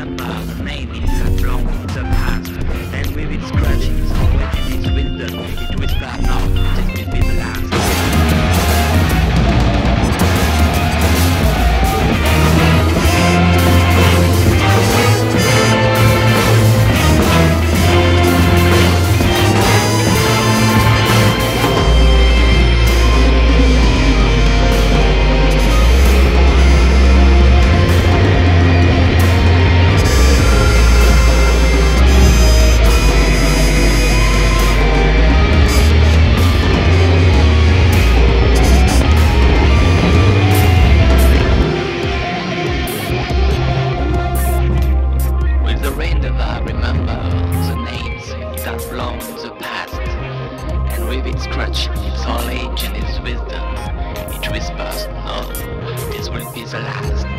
remember the this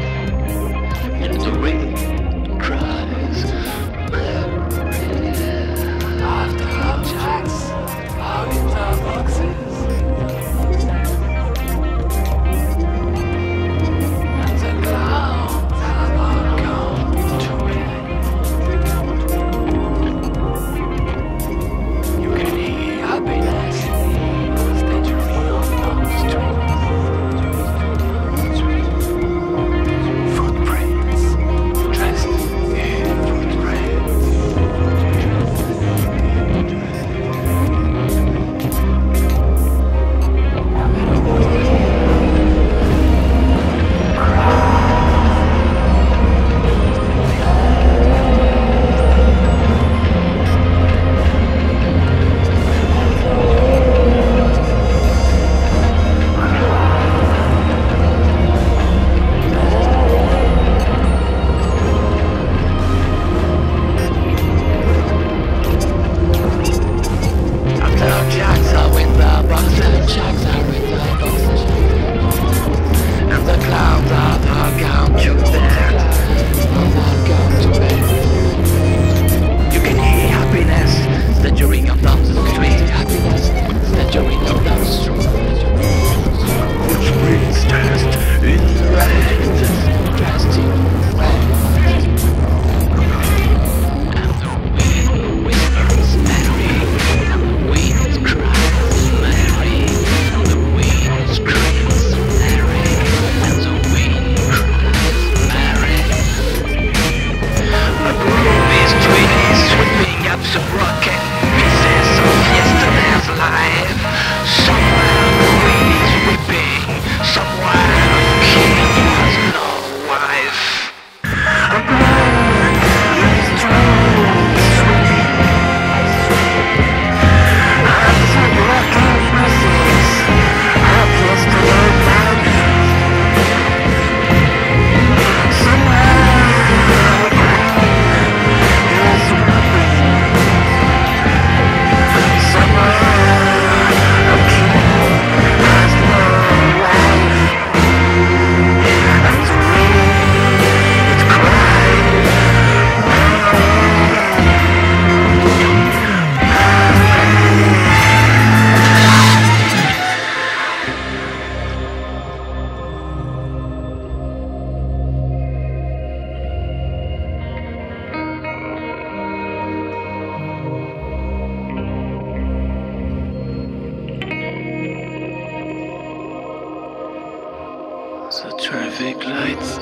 traffic lights,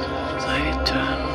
they turned